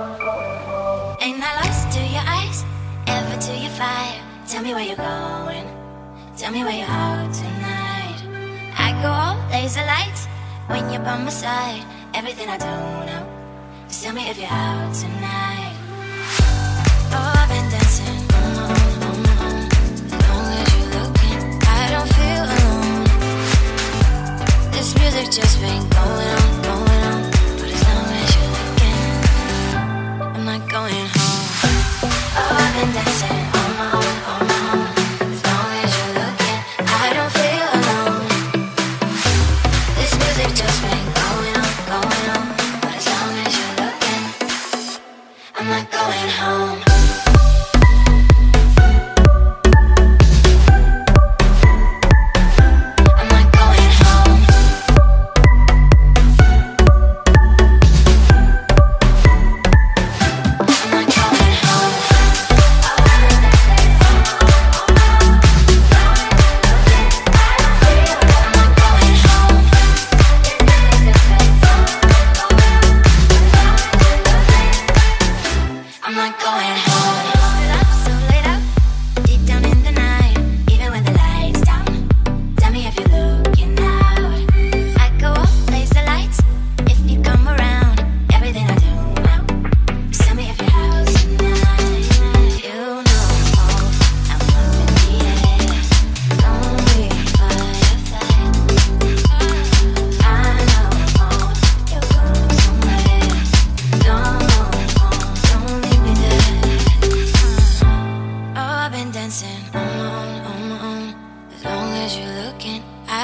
Ain't I lost to your eyes, ever to your fire? Tell me where you're going, tell me where you are tonight. I go all laser lights when you're by my side. Everything I don't know, just tell me if you're out tonight. Oh, I've been dancing, as long as you're looking, I don't feel alone. This music just been. I'm not going home.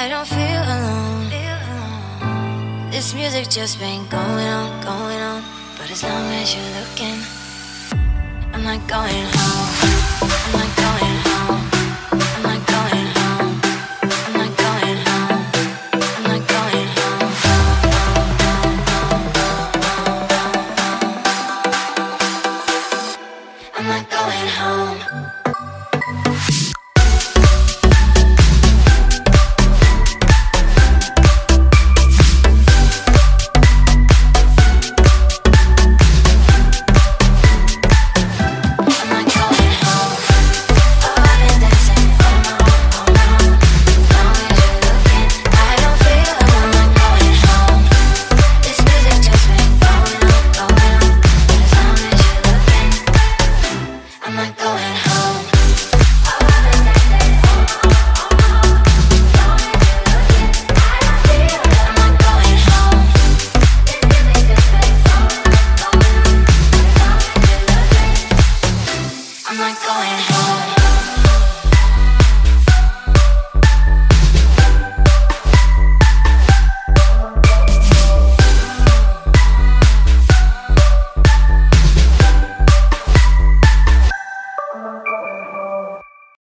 I don't feel alone. This music just been going on, going on. But as long as you're looking, I'm not going home. I'm not going home.